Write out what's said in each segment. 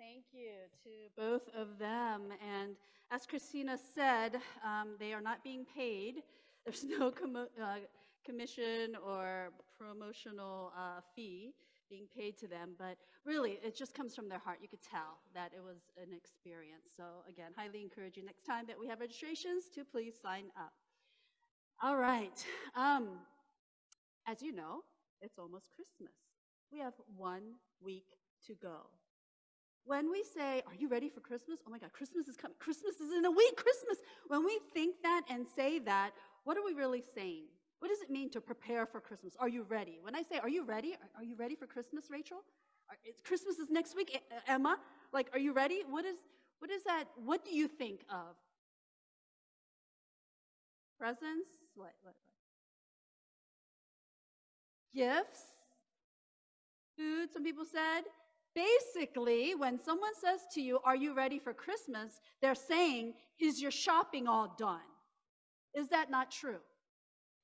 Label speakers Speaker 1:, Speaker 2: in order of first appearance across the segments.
Speaker 1: Thank you to both of them. And as Christina said, um, they are not being paid. There's no commo- uh, commission or promotional uh, fee being paid to them, but really it just comes from their heart. You could tell that it was an experience. So, again, highly encourage you next time that we have registrations to please sign up. All right. Um, as you know, it's almost Christmas. We have one week to go. When we say, Are you ready for Christmas? Oh my God, Christmas is coming. Christmas is in a week. Christmas. When we think that and say that, what are we really saying? What does it mean to prepare for Christmas? Are you ready? When I say, Are you ready? Are, you ready for Christmas, Rachel? Christmas is next week, Emma. Like, are you ready? What is, what is that? What do you think of? Presents? What, what, what? Gifts? Food, some people said. Basically, when someone says to you, Are you ready for Christmas? they're saying, Is your shopping all done? Is that not true?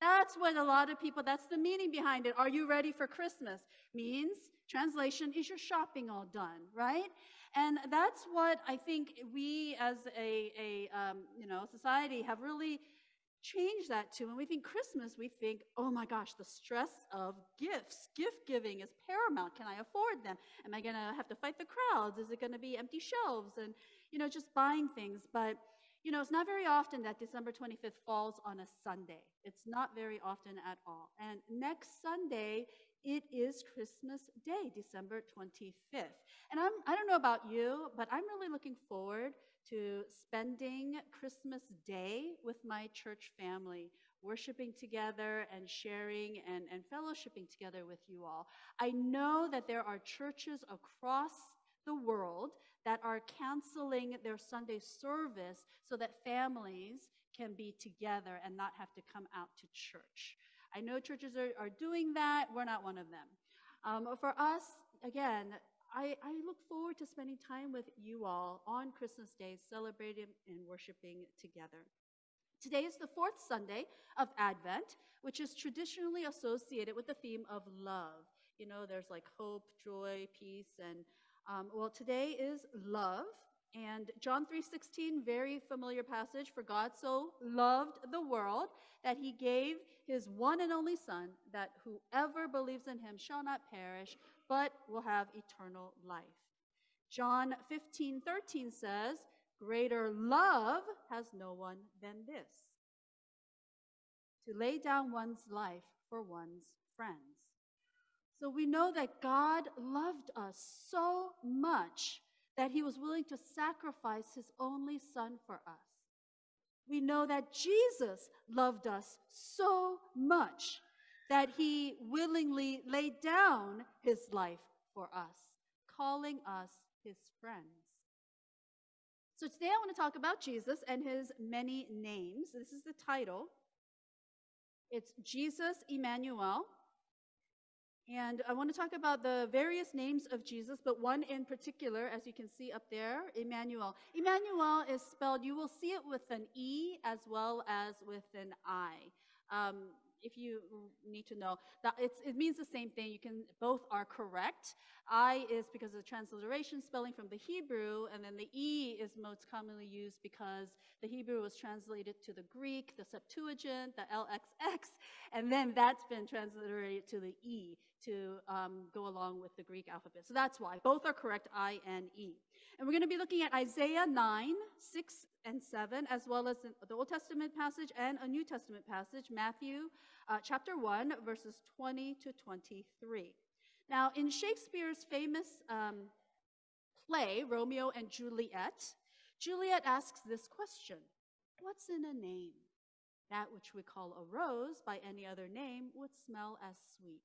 Speaker 1: That's what a lot of people, that's the meaning behind it. Are you ready for Christmas? Means, translation, is your shopping all done, right? And that's what I think we as a, a um, you know, society have really changed that to. When we think Christmas, we think, oh my gosh, the stress of gifts. Gift giving is paramount. Can I afford them? Am I going to have to fight the crowds? Is it going to be empty shelves and, you know, just buying things? But you know, it's not very often that December 25th falls on a Sunday. It's not very often at all. And next Sunday, it is Christmas Day, December 25th. And I'm, I don't know about you, but I'm really looking forward to spending Christmas Day with my church family, worshiping together and sharing and, and fellowshipping together with you all. I know that there are churches across the world that are canceling their Sunday service so that families can be together and not have to come out to church. I know churches are, are doing that. We're not one of them. Um, for us, again, I, I, look forward to spending time with you all on Christmas Day, celebrating and worshiping together. Today is the fourth Sunday of Advent, which is traditionally associated with the theme of love. You know, there's like hope, joy, peace, and um, well, today is love, and John 3:16, very familiar passage. For God so loved the world that He gave His one and only Son, that whoever believes in Him shall not perish, but will have eternal life. John 15:13 says, "Greater love has no one than this: to lay down one's life for one's friends." So we know that God loved us so much that he was willing to sacrifice his only son for us. We know that Jesus loved us so much that he willingly laid down his life for us, calling us his friends. So today I want to talk about Jesus and his many names. This is the title. It's Jesus Emmanuel, and I want to talk about the various names of Jesus, but one in particular, as you can see up there, Emmanuel. Emmanuel is spelled, you will see it with an E as well as with an I. Um, if you need to know, that it means the same thing. You can both are correct. I is because of the transliteration spelling from the Hebrew, and then the E is most commonly used because the Hebrew was translated to the Greek, the Septuagint, the LXX, and then that's been transliterated to the E to um, go along with the Greek alphabet. So that's why. Both are correct, I and E. And we're going to be looking at Isaiah 9, 6, and 7, as well as the Old Testament passage and a New Testament passage, Matthew uh, chapter 1, verses 20 to 23. Now, in Shakespeare's famous um, play, Romeo and Juliet, Juliet asks this question What's in a name? That which we call a rose by any other name would smell as sweet.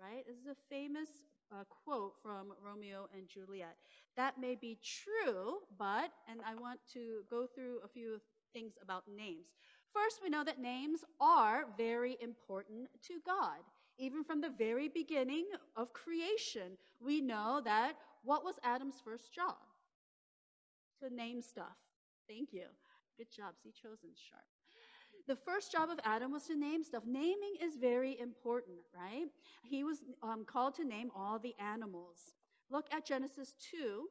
Speaker 1: Right? This is a famous uh, quote from Romeo and Juliet. That may be true, but, and I want to go through a few things about names. First, we know that names are very important to God. Even from the very beginning of creation, we know that what was Adam's first job? To name stuff. Thank you. Good job. See, chosen sharp. The first job of Adam was to name stuff. Naming is very important, right? He was um, called to name all the animals. Look at Genesis 2,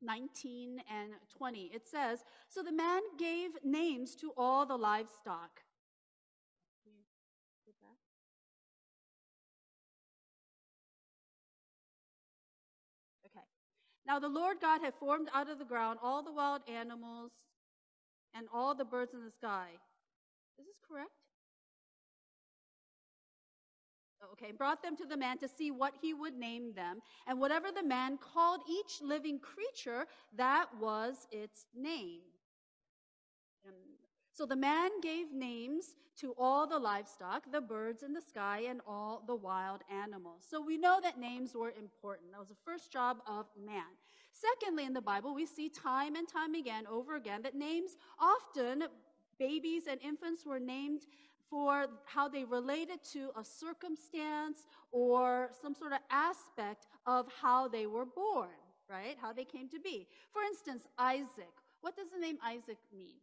Speaker 1: 19 and 20. It says, So the man gave names to all the livestock. Okay. Now the Lord God had formed out of the ground all the wild animals and all the birds in the sky. Is this correct? Okay, brought them to the man to see what he would name them. And whatever the man called each living creature, that was its name. So the man gave names to all the livestock, the birds in the sky, and all the wild animals. So we know that names were important. That was the first job of man. Secondly, in the Bible, we see time and time again, over again, that names often, babies and infants were named for how they related to a circumstance or some sort of aspect of how they were born, right? How they came to be. For instance, Isaac. What does the name Isaac mean?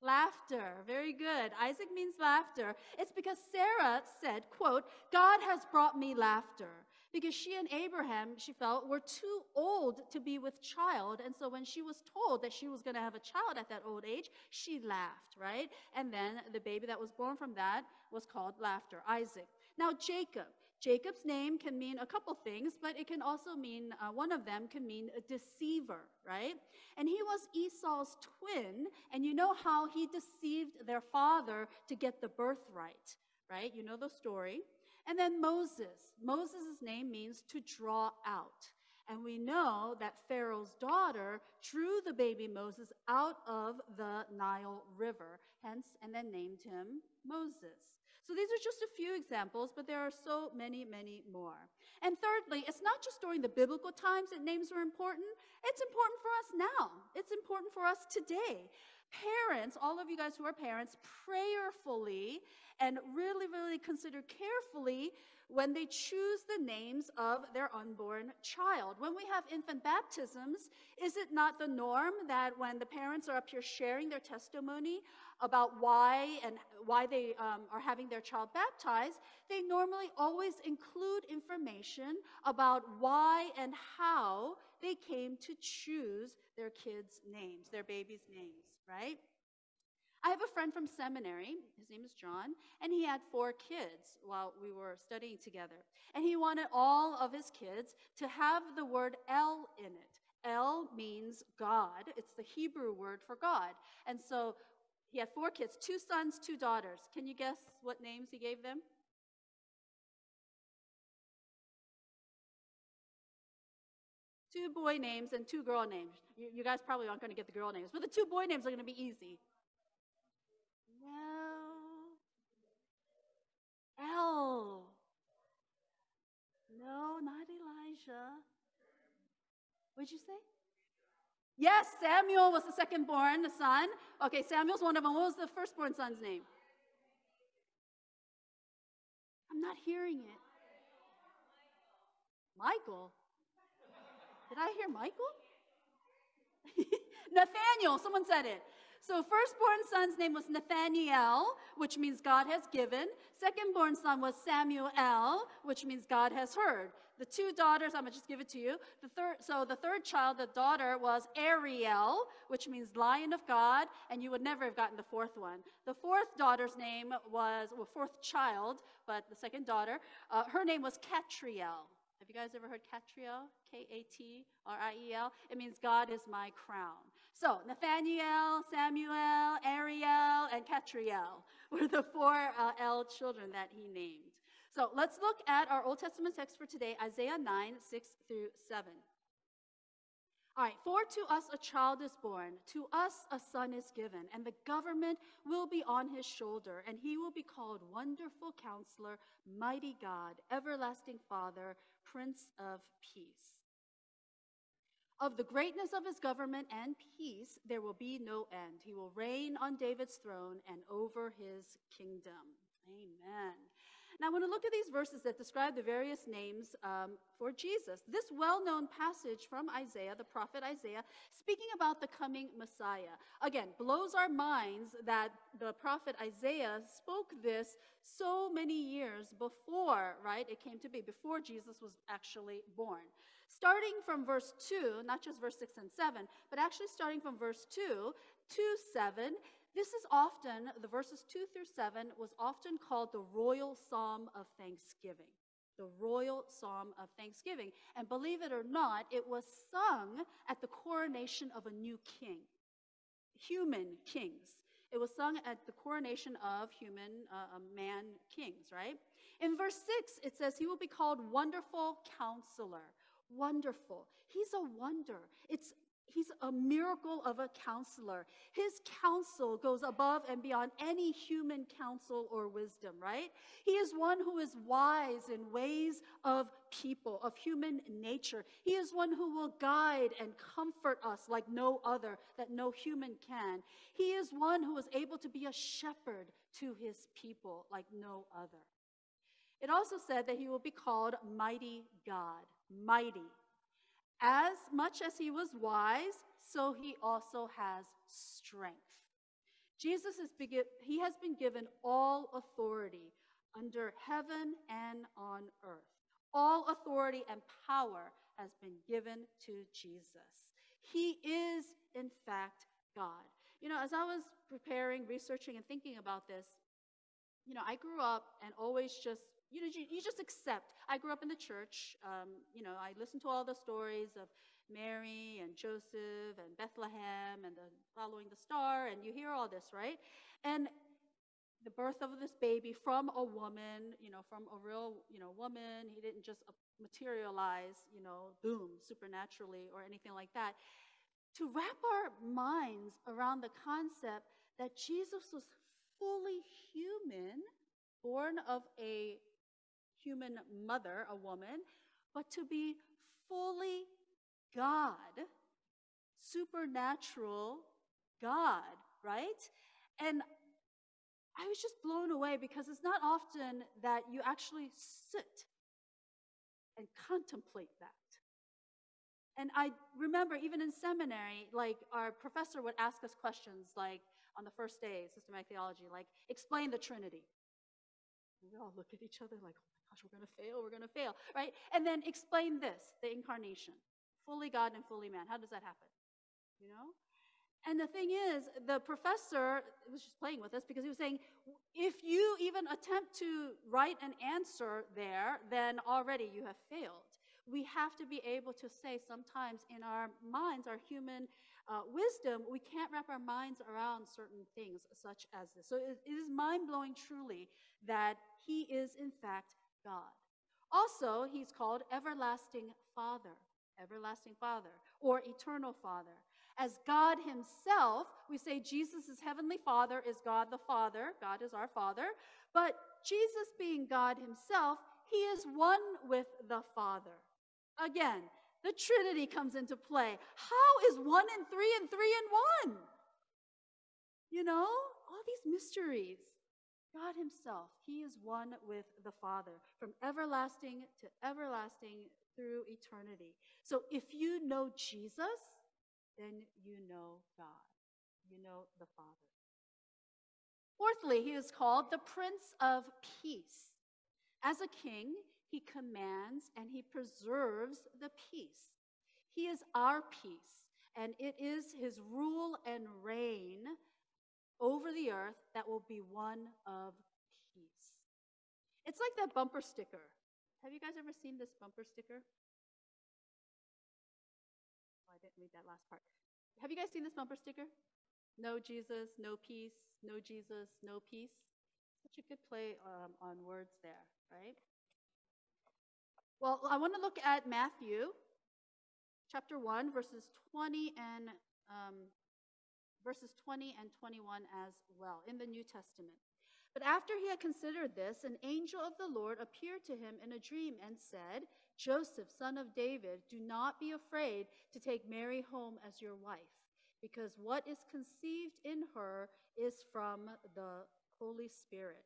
Speaker 1: Laughter. Very good. Isaac means laughter. It's because Sarah said, quote, God has brought me laughter because she and Abraham, she felt, were too old to be with child. And so when she was told that she was going to have a child at that old age, she laughed, right? And then the baby that was born from that was called Laughter, Isaac. Now, Jacob. Jacob's name can mean a couple things, but it can also mean, uh, one of them can mean a deceiver, right? And he was Esau's twin, and you know how he deceived their father to get the birthright, right? You know the story. And then Moses. Moses' name means to draw out. And we know that Pharaoh's daughter drew the baby Moses out of the Nile River, hence, and then named him Moses. So these are just a few examples, but there are so many, many more. And thirdly, it's not just during the biblical times that names were important, it's important for us now. It's important for us today. Parents, all of you guys who are parents, prayerfully and really, really consider carefully when they choose the names of their unborn child. When we have infant baptisms, is it not the norm that when the parents are up here sharing their testimony about why and why they um, are having their child baptized, they normally always include information about why and how they came to choose their kids' names, their babies' names, right? I have a friend from seminary. His name is John, and he had four kids while we were studying together. And he wanted all of his kids to have the word El in it. El means God, it's the Hebrew word for God. And so he had four kids two sons, two daughters. Can you guess what names he gave them? Two boy names and two girl names. You, you guys probably aren't going to get the girl names, but the two boy names are going to be easy. El. No, not Elijah. What'd you say? Yes, Samuel was the second born, the son. Okay, Samuel's one of them. What was the firstborn son's name? I'm not hearing it. Michael. Did I hear Michael? Nathaniel, someone said it. So, firstborn son's name was Nathaniel, which means God has given. Secondborn son was Samuel, which means God has heard. The two daughters, I'm gonna just give it to you. The third, so the third child, the daughter, was Ariel, which means Lion of God, and you would never have gotten the fourth one. The fourth daughter's name was, well, fourth child, but the second daughter, uh, her name was Katriel. Have you guys ever heard Katriel? K A T R I E L? It means God is my crown. So Nathaniel, Samuel, Ariel, and Katriel were the four uh, El children that he named. So let's look at our Old Testament text for today, Isaiah 9, 6 through 7. All right, for to us a child is born, to us a son is given, and the government will be on his shoulder, and he will be called Wonderful Counselor, Mighty God, Everlasting Father, Prince of Peace. Of the greatness of his government and peace, there will be no end. He will reign on David's throne and over his kingdom. Amen. Now, I to look at these verses that describe the various names um, for Jesus. This well known passage from Isaiah, the prophet Isaiah, speaking about the coming Messiah, again, blows our minds that the prophet Isaiah spoke this so many years before, right? It came to be, before Jesus was actually born. Starting from verse 2, not just verse 6 and 7, but actually starting from verse 2 to 7, this is often, the verses 2 through 7 was often called the royal psalm of thanksgiving. The royal psalm of thanksgiving. And believe it or not, it was sung at the coronation of a new king, human kings. It was sung at the coronation of human uh, man kings, right? In verse 6, it says, He will be called Wonderful Counselor. Wonderful. He's a wonder. It's He's a miracle of a counselor. His counsel goes above and beyond any human counsel or wisdom, right? He is one who is wise in ways of people, of human nature. He is one who will guide and comfort us like no other, that no human can. He is one who is able to be a shepherd to his people like no other. It also said that he will be called Mighty God, mighty. As much as he was wise, so he also has strength. Jesus is he has been given all authority under heaven and on earth. All authority and power has been given to Jesus. He is, in fact, God. You know, as I was preparing, researching, and thinking about this, you know, I grew up and always just you know, you, you just accept. I grew up in the church. Um, you know, I listened to all the stories of Mary and Joseph and Bethlehem and the following the star, and you hear all this, right? And the birth of this baby from a woman, you know, from a real, you know, woman. He didn't just materialize, you know, boom, supernaturally or anything like that. To wrap our minds around the concept that Jesus was fully human, born of a human mother, a woman, but to be fully God, supernatural God, right? And I was just blown away because it's not often that you actually sit and contemplate that. And I remember even in seminary, like our professor would ask us questions like on the first day, systematic theology, like explain the Trinity. And we all look at each other like, gosh, we're going to fail, we're going to fail, right? And then explain this the incarnation, fully God and fully man. How does that happen? You know? And the thing is, the professor was just playing with us because he was saying, if you even attempt to write an answer there, then already you have failed. We have to be able to say sometimes in our minds, our human uh, wisdom, we can't wrap our minds around certain things such as this. So it, it is mind blowing truly that he is, in fact, God. Also, he's called Everlasting Father, Everlasting Father, or Eternal Father. As God Himself, we say Jesus' Heavenly Father is God the Father, God is our Father, but Jesus being God Himself, He is one with the Father. Again, the Trinity comes into play. How is one and three and three and one? You know, all these mysteries. God Himself, He is one with the Father from everlasting to everlasting through eternity. So if you know Jesus, then you know God. You know the Father. Fourthly, He is called the Prince of Peace. As a king, He commands and He preserves the peace. He is our peace, and it is His rule and reign over the earth that will be one of peace. It's like that bumper sticker. Have you guys ever seen this bumper sticker? Oh, I didn't read that last part. Have you guys seen this bumper sticker? No Jesus, no peace, no Jesus, no peace. Such a good play um, on words there, right? Well, I want to look at Matthew chapter 1, verses 20 and um, verses 20 and 21 as well in the New Testament. But after he had considered this, an angel of the Lord appeared to him in a dream and said, Joseph, son of David, do not be afraid to take Mary home as your wife, because what is conceived in her is from the Holy Spirit.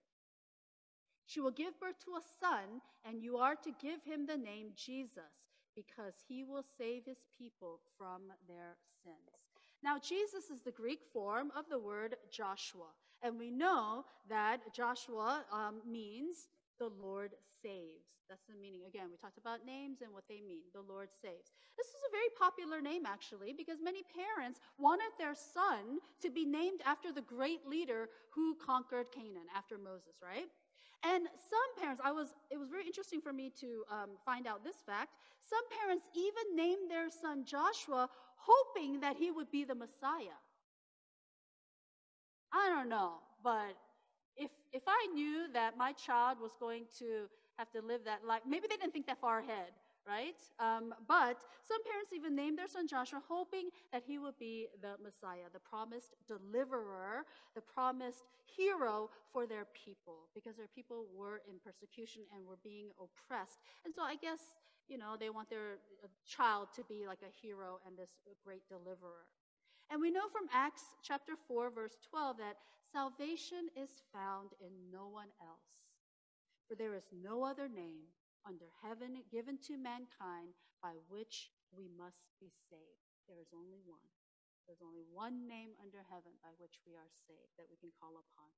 Speaker 1: She will give birth to a son, and you are to give him the name Jesus, because he will save his people from their sins. Now, Jesus is the Greek form of the word Joshua, and we know that Joshua um, means the Lord saves. That's the meaning. Again, we talked about names and what they mean. The Lord saves. This is a very popular name, actually, because many parents wanted their son to be named after the great leader who conquered Canaan after Moses, right? And some parents, I was, it was very interesting for me to um, find out this fact. Some parents even named their son Joshua, hoping that he would be the Messiah. I don't know, but if if I knew that my child was going to have to live that life, maybe they didn't think that far ahead, right? Um, but some parents even named their son Joshua, hoping that he would be the Messiah, the promised deliverer, the promised hero for their people, because their people were in persecution and were being oppressed. And so I guess, you know, they want their uh, child to be like a hero and this great deliverer. And we know from Acts chapter 4, verse 12, that salvation is found in no one else. For there is no other name under heaven given to mankind by which we must be saved. There is only one. There's only one name under heaven by which we are saved that we can call upon.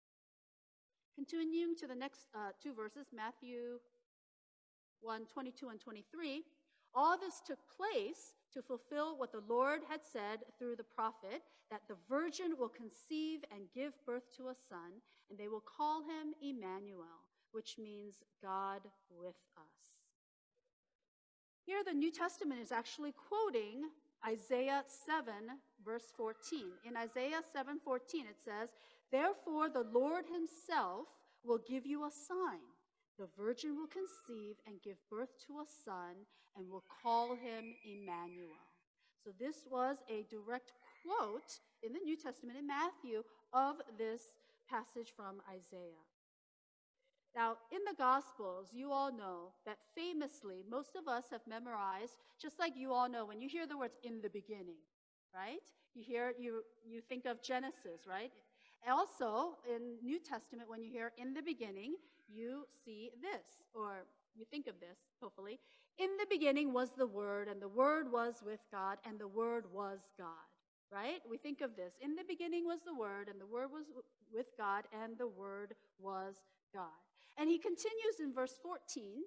Speaker 1: Continuing to the next uh, two verses, Matthew 1 22 and 23. All this took place to fulfill what the Lord had said through the prophet that the virgin will conceive and give birth to a son, and they will call him Emmanuel, which means God with us. Here, the New Testament is actually quoting Isaiah 7, verse 14. In Isaiah 7 14, it says, Therefore, the Lord himself will give you a sign. The virgin will conceive and give birth to a son and will call him Emmanuel. So, this was a direct quote in the New Testament in Matthew of this passage from Isaiah. Now, in the Gospels, you all know that famously, most of us have memorized, just like you all know, when you hear the words in the beginning, right? You hear, you, you think of Genesis, right? Also, in New Testament, when you hear in the beginning, you see this, or you think of this, hopefully. In the beginning was the Word, and the Word was with God, and the Word was God, right? We think of this. In the beginning was the Word, and the Word was with God, and the Word was God. And he continues in verse 14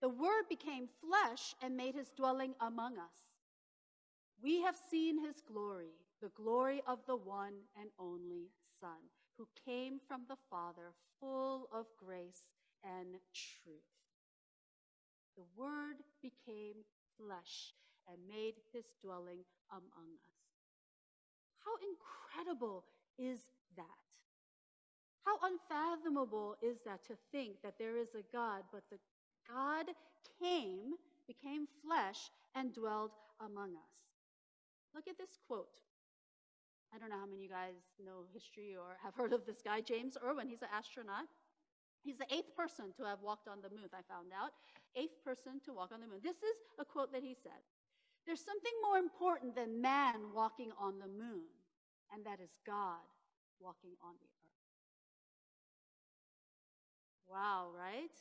Speaker 1: The Word became flesh and made his dwelling among us. We have seen his glory, the glory of the one and only Son, who came from the Father, full of grace and truth. The Word became flesh and made his dwelling among us. How incredible is that? How unfathomable is that to think that there is a God, but the God came, became flesh, and dwelled among us? Look at this quote. I don't know how many of you guys know history or have heard of this guy, James Irwin. He's an astronaut. He's the eighth person to have walked on the moon, I found out. Eighth person to walk on the moon. This is a quote that he said There's something more important than man walking on the moon, and that is God walking on the earth. Wow, right?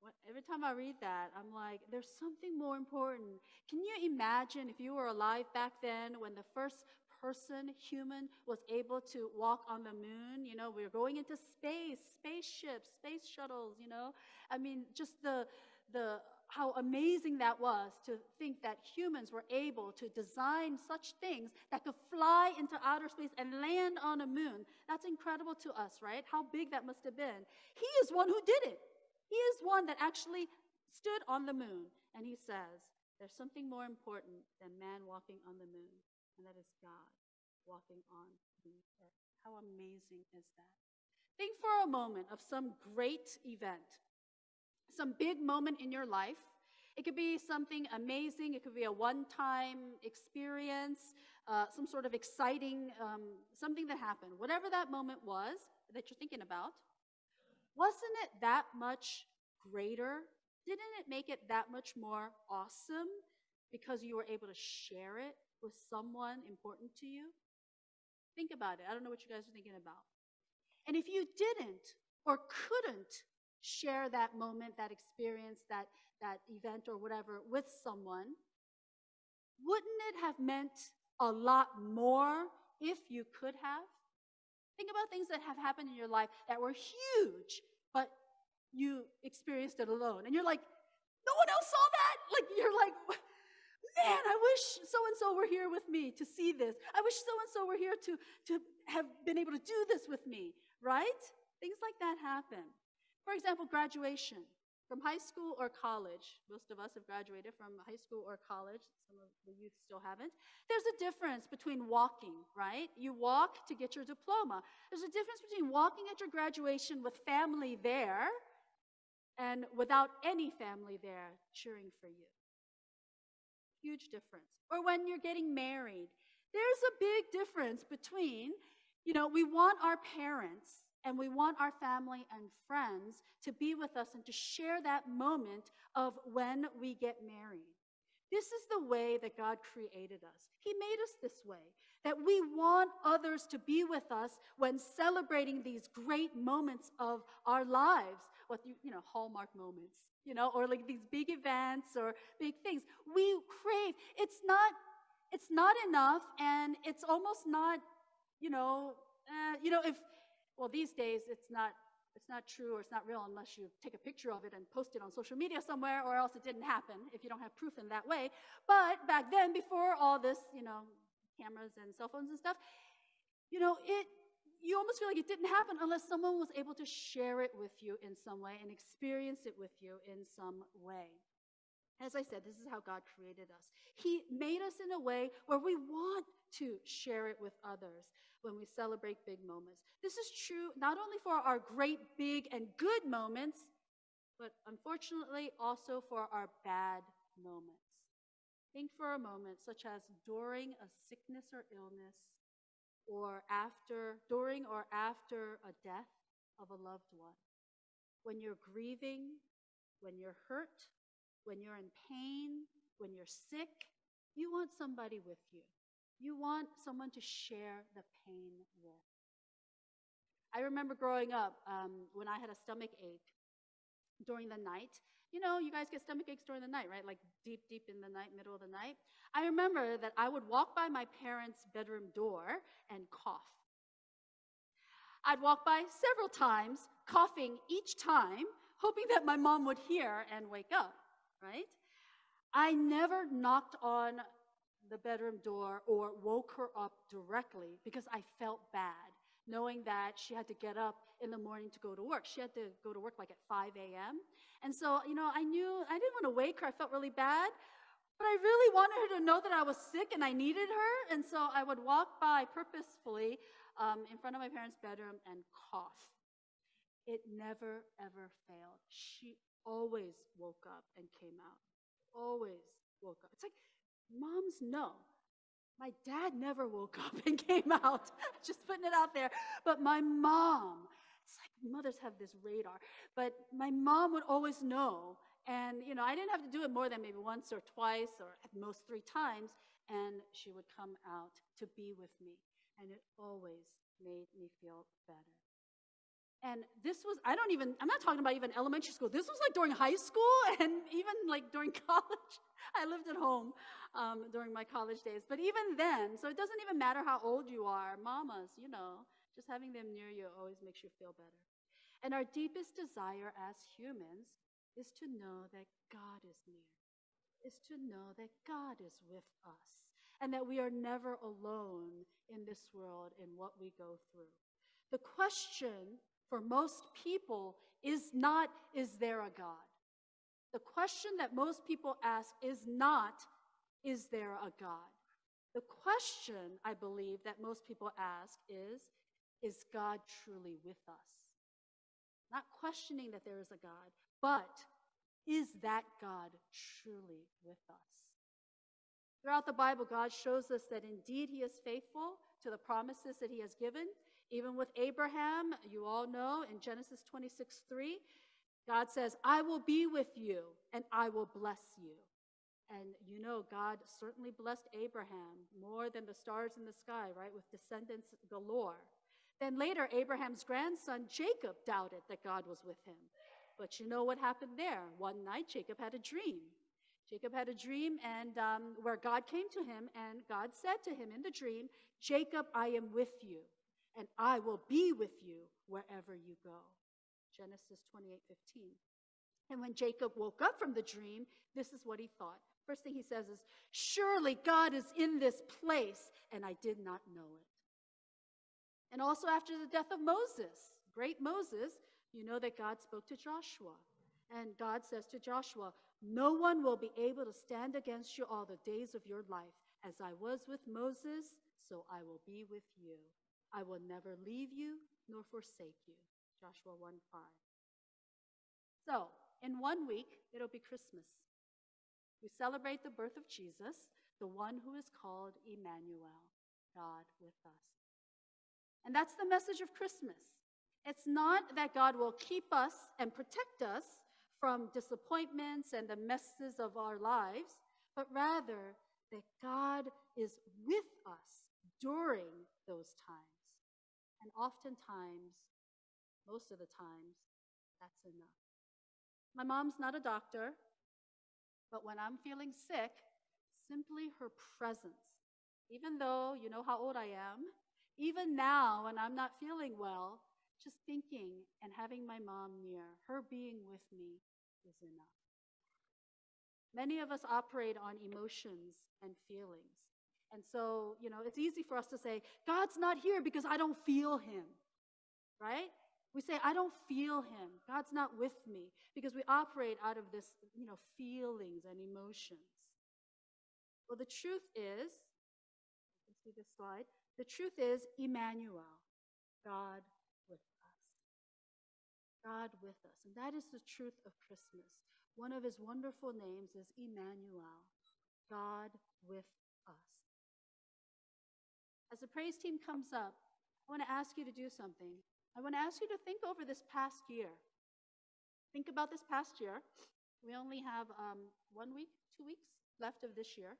Speaker 1: What, every time I read that, I'm like, there's something more important. Can you imagine if you were alive back then when the first person, human, was able to walk on the moon? You know, we are going into space, spaceships, space shuttles, you know? I mean, just the, the, how amazing that was to think that humans were able to design such things that could fly into outer space and land on a moon. That's incredible to us, right? How big that must have been. He is one who did it. He is one that actually stood on the moon. And he says, There's something more important than man walking on the moon, and that is God walking on the earth. How amazing is that? Think for a moment of some great event, some big moment in your life. It could be something amazing, it could be a one time experience, uh, some sort of exciting, um, something that happened. Whatever that moment was that you're thinking about, wasn't it that much greater? Didn't it make it that much more awesome because you were able to share it with someone important to you? Think about it. I don't know what you guys are thinking about. And if you didn't or couldn't share that moment, that experience, that, that event, or whatever with someone, wouldn't it have meant a lot more if you could have? Think about things that have happened in your life that were huge, but you experienced it alone. And you're like, no one else saw that? Like, you're like, man, I wish so and so were here with me to see this. I wish so and so were here to, to have been able to do this with me, right? Things like that happen. For example, graduation from high school or college. Most of us have graduated from high school or college. Some of the youth still haven't. There's a difference between walking, right? You walk to get your diploma. There's a difference between walking at your graduation with family there and without any family there cheering for you. Huge difference. Or when you're getting married, there's a big difference between, you know, we want our parents and we want our family and friends to be with us and to share that moment of when we get married. This is the way that God created us. He made us this way, that we want others to be with us when celebrating these great moments of our lives, what you, you know, hallmark moments, you know, or like these big events or big things. We crave. It's not, it's not enough, and it's almost not, you know, uh, you know, if well, these days it's not it's not true or it's not real unless you take a picture of it and post it on social media somewhere or else it didn't happen if you don't have proof in that way but back then before all this you know cameras and cell phones and stuff you know it you almost feel like it didn't happen unless someone was able to share it with you in some way and experience it with you in some way as I said, this is how God created us. He made us in a way where we want to share it with others when we celebrate big moments. This is true not only for our great, big, and good moments, but unfortunately also for our bad moments. Think for a moment, such as during a sickness or illness, or after, during or after a death of a loved one. When you're grieving, when you're hurt, when you're in pain, when you're sick, you want somebody with you. You want someone to share the pain with. I remember growing up um, when I had a stomach ache during the night. You know, you guys get stomach aches during the night, right? Like deep, deep in the night, middle of the night. I remember that I would walk by my parents' bedroom door and cough. I'd walk by several times, coughing each time, hoping that my mom would hear and wake up right? I never knocked on the bedroom door or woke her up directly because I felt bad knowing that she had to get up in the morning to go to work. She had to go to work like at 5 a.m. And so, you know, I knew I didn't want to wake her. I felt really bad. But I really wanted her to know that I was sick and I needed her. And so I would walk by purposefully um, in front of my parents' bedroom and cough. It never, ever failed. She always woke up and came out. Always woke up. It's like moms know. My dad never woke up and came out. Just putting it out there. But my mom, it's like mothers have this radar. But my mom would always know. And, you know, I didn't have to do it more than maybe once or twice or at most three times. And she would come out to be with me. And it always made me feel better. And this was, I don't even, I'm not talking about even elementary school. This was like during high school and even like during college. I lived at home um, during my college days. But even then, so it doesn't even matter how old you are, mamas, you know, just having them near you always makes you feel better. And our deepest desire as humans is to know that God is near, is to know that God is with us, and that we are never alone in this world in what we go through. The question for most people is not, is there a God? The question that most people ask is not, is there a God? The question, I believe, that most people ask is, is God truly with us? Not questioning that there is a God, but is that God truly with us? Throughout the Bible, God shows us that indeed He is faithful to the promises that He has given. Even with Abraham, you all know in Genesis 26 3, God says, I will be with you and I will bless you. And you know, God certainly blessed Abraham more than the stars in the sky, right? With descendants galore. Then later, Abraham's grandson Jacob doubted that God was with him. But you know what happened there? One night, Jacob had a dream. Jacob had a dream, and um, where God came to him, and God said to him in the dream, Jacob, I am with you, and I will be with you wherever you go. Genesis 28 15. And when Jacob woke up from the dream, this is what he thought. First thing he says is, Surely God is in this place, and I did not know it. And also after the death of Moses, great Moses, you know that God spoke to Joshua. And God says to Joshua, No one will be able to stand against you all the days of your life. As I was with Moses, so I will be with you. I will never leave you nor forsake you. Joshua 1 5. So, in one week, it'll be Christmas. We celebrate the birth of Jesus, the one who is called Emmanuel, God with us. And that's the message of Christmas. It's not that God will keep us and protect us from disappointments and the messes of our lives, but rather that God is with us during those times. And oftentimes, most of the times, that's enough. My mom's not a doctor, but when I'm feeling sick, simply her presence, even though you know how old I am, even now, when I'm not feeling well, just thinking and having my mom near, her being with me is enough. Many of us operate on emotions and feelings. And so, you know, it's easy for us to say, God's not here because I don't feel him, right? We say, I don't feel him. God's not with me because we operate out of this, you know, feelings and emotions. Well, the truth is, you can see this slide, the truth is, Emmanuel, God with us. God with us. And that is the truth of Christmas. One of his wonderful names is Emmanuel, God with us. As the praise team comes up, I want to ask you to do something. I want to ask you to think over this past year. Think about this past year. We only have um, one week, two weeks left of this year.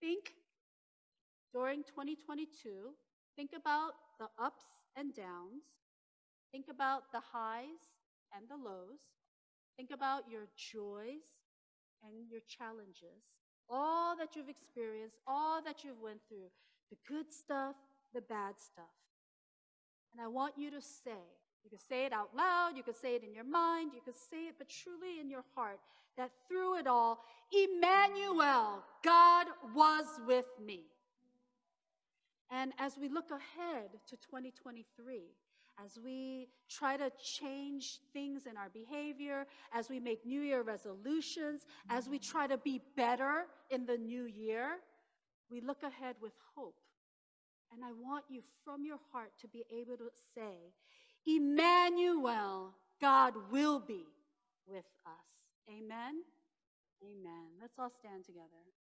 Speaker 1: Think during 2022, think about the ups and downs. Think about the highs and the lows. Think about your joys and your challenges. All that you've experienced, all that you've went through, the good stuff, the bad stuff. And I want you to say, you can say it out loud, you can say it in your mind, you can say it, but truly in your heart, that through it all, Emmanuel, God was with me. And as we look ahead to 2023, as we try to change things in our behavior, as we make New Year resolutions, as we try to be better in the new year, we look ahead with hope. And I want you from your heart to be able to say, Emmanuel, God will be with us. Amen. Amen. Let's all stand together.